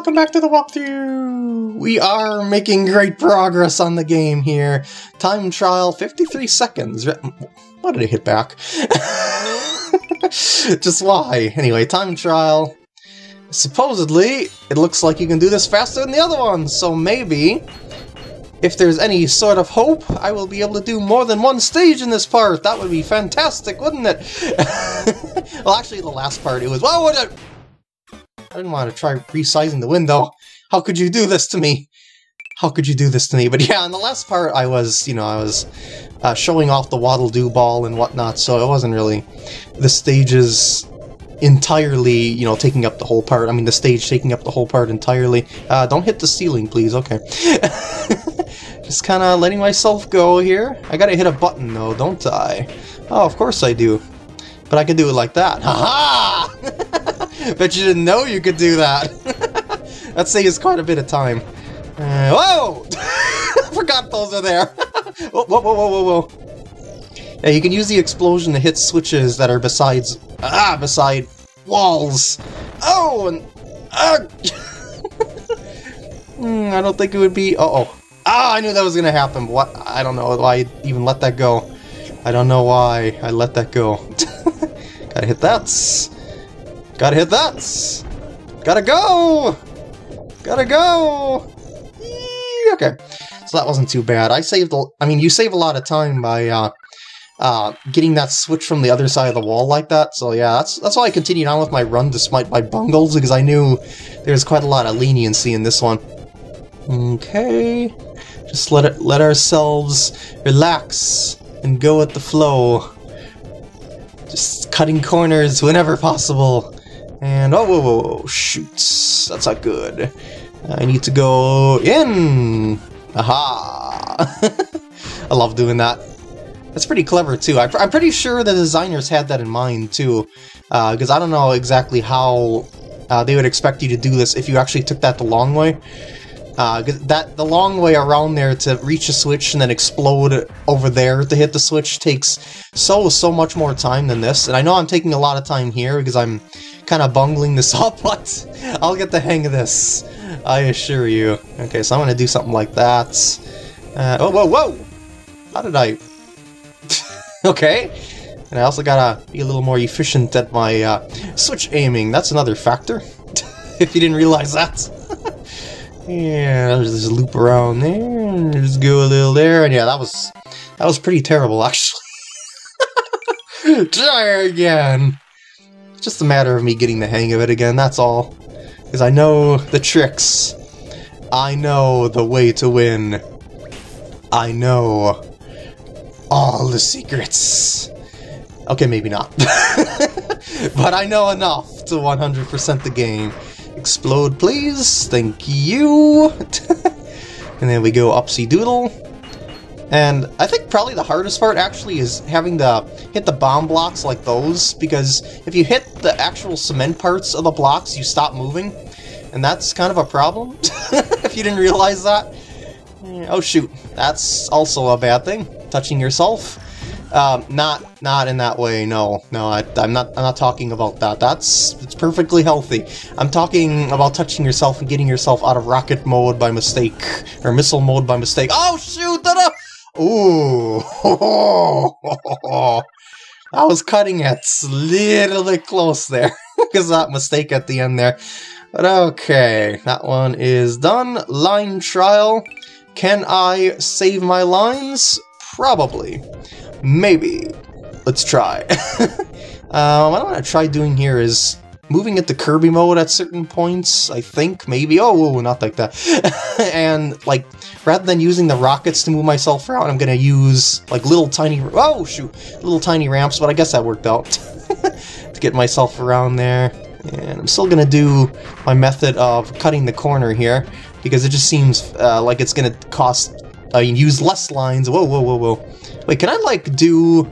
welcome back to the walkthrough! We are making great progress on the game here. Time trial, 53 seconds. Why did I hit back? Just why? Anyway, time trial. Supposedly, it looks like you can do this faster than the other one, so maybe, if there's any sort of hope, I will be able to do more than one stage in this part. That would be fantastic, wouldn't it? well, actually, the last part, it was... What I didn't want to try resizing the window. How could you do this to me? How could you do this to me? But yeah, on the last part, I was, you know, I was uh, showing off the Waddle-Doo ball and whatnot, so it wasn't really the stages entirely, you know, taking up the whole part. I mean, the stage taking up the whole part entirely. Uh, don't hit the ceiling, please. Okay. Just kind of letting myself go here. I gotta hit a button, though, don't I? Oh, of course I do. But I can do it like that. Haha! -ha! Bet you didn't know you could do that. that saves quite a bit of time. Uh, whoa! Forgot those are there. whoa, whoa, whoa, whoa, whoa, Yeah, you can use the explosion to hit switches that are besides ah beside walls. Oh, and ah. mm, I don't think it would be. Uh oh. Ah, I knew that was gonna happen. What? I don't know why I even let that go. I don't know why I let that go. Gotta hit that. Gotta hit that. Gotta go. Gotta go. Okay, so that wasn't too bad. I saved. I mean, you save a lot of time by uh, uh, getting that switch from the other side of the wall like that. So yeah, that's that's why I continued on with my run despite my bungles because I knew there's quite a lot of leniency in this one. Okay, just let it let ourselves relax and go with the flow. Just cutting corners whenever possible. And oh, whoa, whoa, shoots. That's not good. I need to go in. Aha! I love doing that. That's pretty clever too. I, am pretty sure the designers had that in mind too, because uh, I don't know exactly how uh, they would expect you to do this if you actually took that the long way. Uh, that the long way around there to reach a switch and then explode over there to hit the switch takes so so much more time than this. And I know I'm taking a lot of time here because I'm kind of bungling this up, but I'll get the hang of this. I assure you. Okay, so I'm gonna do something like that. Uh, oh, whoa, whoa! How did I... okay. And I also gotta be a little more efficient at my uh, switch aiming. That's another factor, if you didn't realize that. yeah, just loop around there, just go a little there, and yeah, that was that was pretty terrible, actually. Try again. Just a matter of me getting the hang of it again, that's all. Because I know the tricks. I know the way to win. I know all the secrets. Okay, maybe not. but I know enough to 100% the game. Explode, please. Thank you. and then we go upsy doodle. And I think probably the hardest part actually is having to hit the bomb blocks like those, because if you hit the actual cement parts of the blocks, you stop moving. And that's kind of a problem, if you didn't realize that. Oh shoot, that's also a bad thing. Touching yourself. Um, not not in that way, no. No, I, am not I'm not talking about that. That's it's perfectly healthy. I'm talking about touching yourself and getting yourself out of rocket mode by mistake. Or missile mode by mistake. Oh shoot! Da -da! Ooh! I was cutting it a little bit close there. Because that mistake at the end there. But okay, that one is done. Line trial. Can I save my lines? Probably. Maybe. Let's try. uh, what I want to try doing here is moving it to Kirby mode at certain points, I think, maybe. Oh, whoa, not like that. and, like, rather than using the rockets to move myself around, I'm gonna use, like, little tiny... Oh, shoot! Little tiny ramps, but I guess that worked out. to get myself around there. And I'm still gonna do my method of cutting the corner here, because it just seems uh, like it's gonna cost... I mean, use less lines. Whoa, whoa, whoa, whoa. Wait, can I, like, do...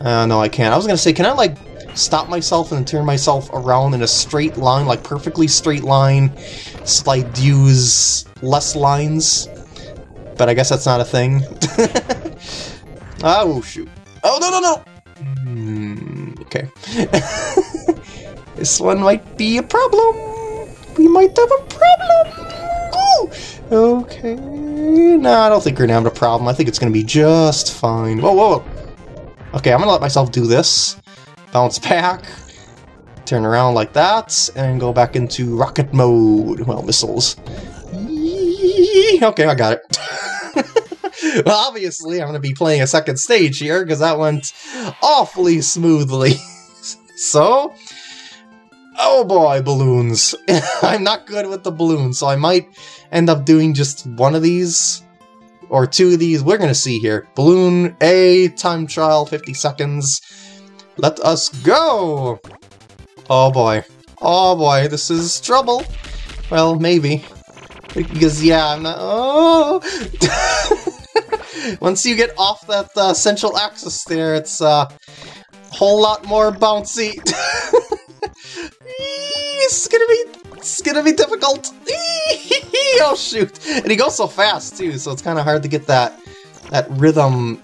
Uh, no, I can't. I was gonna say, can I, like, stop myself and turn myself around in a straight line, like perfectly straight line, so use less lines. But I guess that's not a thing. oh, shoot. Oh, no, no, no! Mm, okay. this one might be a problem. we might have a problem. Ooh. Okay. No, I don't think we're gonna have a problem. I think it's gonna be just fine. Whoa, whoa, whoa. Okay, I'm gonna let myself do this. Bounce back. Turn around like that, and go back into rocket mode. Well, missiles. Okay, I got it. well, obviously, I'm going to be playing a second stage here, because that went awfully smoothly. so, oh boy, balloons. I'm not good with the balloons, so I might end up doing just one of these, or two of these. We're going to see here. Balloon A, time trial, 50 seconds. Let us go! Oh boy. Oh boy, this is trouble. Well, maybe. Because, yeah, I'm not... Oh! Once you get off that uh, central axis there, it's uh, a whole lot more bouncy. it's gonna be... It's gonna be difficult. oh, shoot. And he goes so fast, too, so it's kind of hard to get that, that rhythm,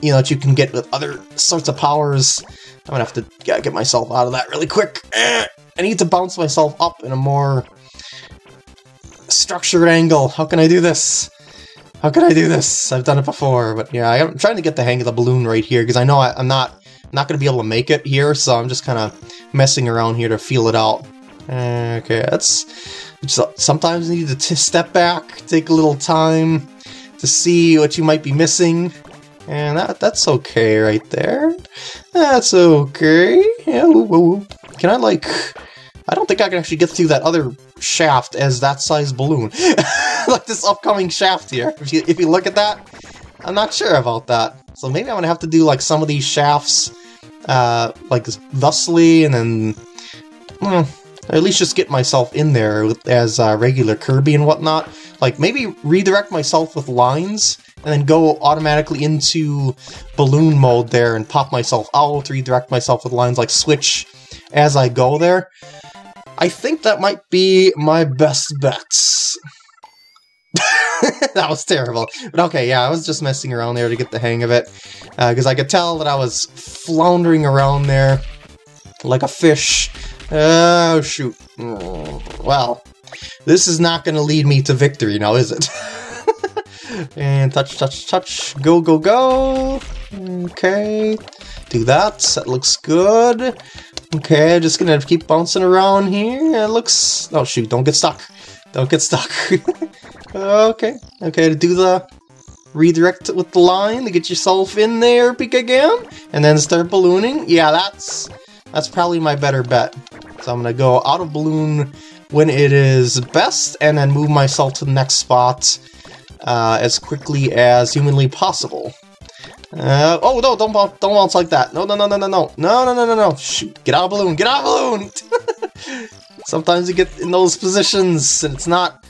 you know, that you can get with other sorts of powers. I'm gonna have to get myself out of that really quick. I need to bounce myself up in a more structured angle. How can I do this? How can I do this? I've done it before, but yeah, I'm trying to get the hang of the balloon right here, because I know I, am not not to be able to make it here, so I'm just kind of messing around here to feel it out. Okay, that's... Sometimes you need to step back, take a little time to see what you might be missing, and that that's okay right there. That's okay. Yeah, Can I, like... I don't think I can actually get through that other shaft as that size balloon. like this upcoming shaft here. If you, if you look at that, I'm not sure about that. So maybe I'm gonna have to do like some of these shafts, uh, like thusly, and then, well, at least just get myself in there as uh, regular Kirby and whatnot. Like maybe redirect myself with lines, and then go automatically into balloon mode there and pop myself out, redirect myself with lines, like switch as I go there. I think that might be my best bets. that was terrible. But okay, yeah, I was just messing around there to get the hang of it. Because uh, I could tell that I was floundering around there like a fish. Oh, shoot. Mm, well, this is not going to lead me to victory now, is it? and touch, touch, touch. Go, go, go. Okay. Do that. That looks good. Okay, just gonna keep bouncing around here. It looks... Oh shoot, don't get stuck. Don't get stuck. okay, okay, to do the redirect with the line to get yourself in there, peek again, and then start ballooning. Yeah, that's that's probably my better bet. So I'm gonna go out of balloon when it is best, and then move myself to the next spot uh, as quickly as humanly possible. Uh, oh, no, don't don't bounce like that. No, no, no, no, no, no. No, no, no, no, no. Shoot, get out of balloon, get out of balloon! Sometimes you get in those positions and it's not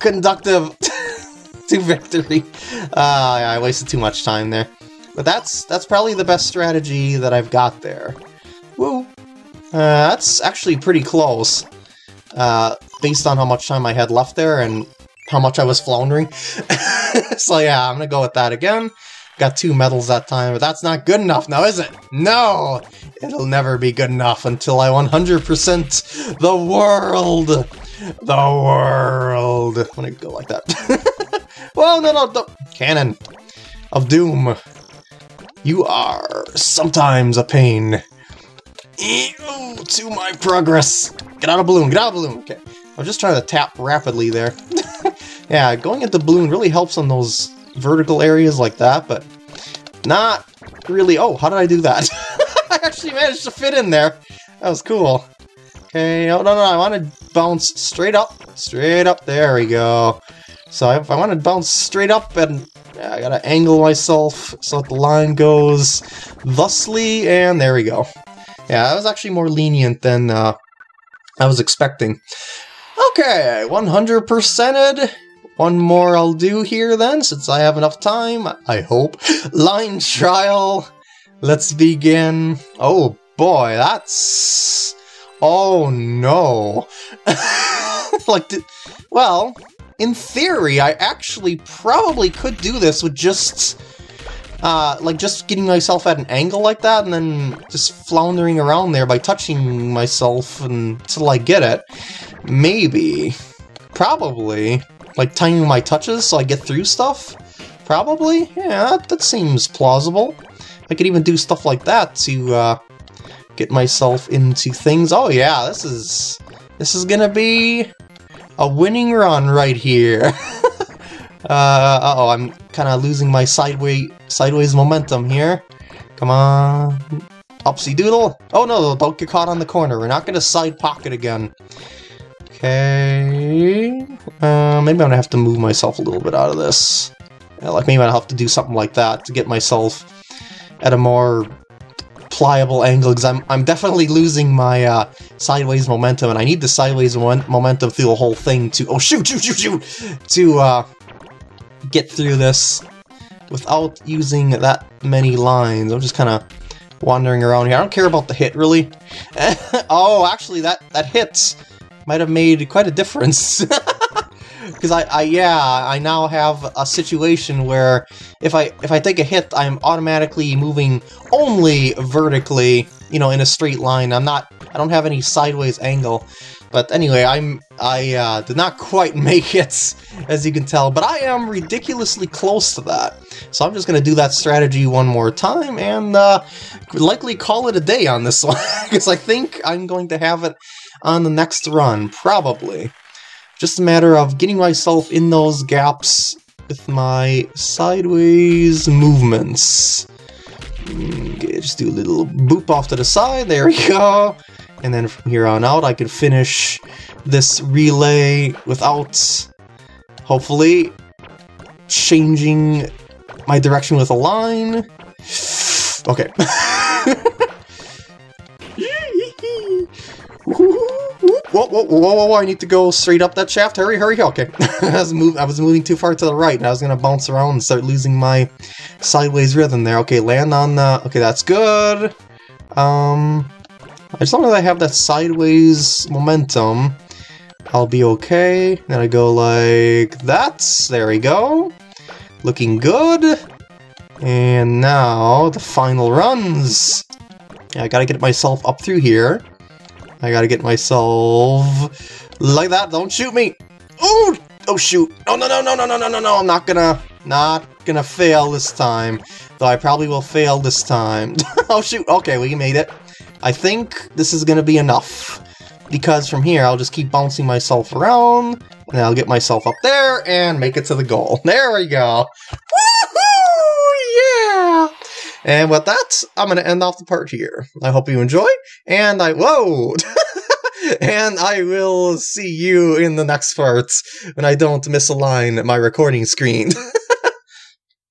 conductive to victory. Uh, yeah, I wasted too much time there. But that's that's probably the best strategy that I've got there. Woo! Uh, that's actually pretty close, uh, based on how much time I had left there and how much I was floundering. so yeah, I'm gonna go with that again. Got two medals that time, but that's not good enough now, is it? No! It'll never be good enough until I 100% the world! The world! I'm gonna go like that. well, no, no, no. Cannon of Doom. You are sometimes a pain. Ew, to my progress. Get out of balloon, get out of balloon. Okay, I was just trying to tap rapidly there. yeah, going into balloon really helps on those vertical areas like that, but not really... Oh, how did I do that? I actually managed to fit in there. That was cool. Okay, oh, no, no, I want to bounce straight up. Straight up, there we go. So if I want to bounce straight up, and I gotta angle myself so that the line goes thusly, and there we go. Yeah, that was actually more lenient than uh, I was expecting. Okay, 100%ed. One more I'll do here then, since I have enough time, I hope. Line trial. Let's begin. Oh boy, that's... Oh no. like, well, in theory, I actually probably could do this with just... Uh, like just getting myself at an angle like that and then just floundering around there by touching myself until I get it. Maybe. Probably. Like timing my touches so I get through stuff? Probably? Yeah, that, that seems plausible. I could even do stuff like that to uh, get myself into things. Oh yeah, this is this is gonna be a winning run right here. uh, uh oh, I'm kind of losing my sideways sideways momentum here. Come on, upsy doodle. Oh no, don't get caught on the corner. We're not gonna side pocket again. Okay, uh, maybe I'm gonna have to move myself a little bit out of this. Yeah, like maybe I'll have to do something like that to get myself at a more pliable angle because I'm, I'm definitely losing my uh, sideways momentum and I need the sideways momentum through the whole thing to oh shoot shoot shoot shoot to uh, get through this without using that many lines. I'm just kind of wandering around here. I don't care about the hit really. oh, actually that that hit might have made quite a difference. because I, I yeah I now have a situation where if I if I take a hit I'm automatically moving only vertically you know in a straight line I'm not I don't have any sideways angle but anyway I'm I uh, did not quite make it as you can tell but I am ridiculously close to that so I'm just gonna do that strategy one more time and uh, likely call it a day on this one because I think I'm going to have it on the next run probably just a matter of getting myself in those gaps with my sideways movements. Okay, just do a little boop off to the side, there we go. And then from here on out, I can finish this relay without, hopefully, changing my direction with a line. Okay. Whoa, whoa, whoa, whoa, I need to go straight up that shaft. Hurry, hurry, okay. I, was move, I was moving too far to the right, and I was going to bounce around and start losing my sideways rhythm there. Okay, land on the... Okay, that's good. Um, as long as I have that sideways momentum, I'll be okay. Then I go like that. There we go. Looking good. And now, the final runs. I gotta get myself up through here. I gotta get myself like that. Don't shoot me. Oh, oh shoot. No no no no no no no no. I'm not gonna not gonna fail this time. Though I probably will fail this time. oh shoot. Okay, we made it. I think this is gonna be enough. Because from here, I'll just keep bouncing myself around, and I'll get myself up there and make it to the goal. There we go. Woohoo! Yeah! And with that, I'm going to end off the part here. I hope you enjoy, and I, whoa! and I will see you in the next part when I don't misalign my recording screen.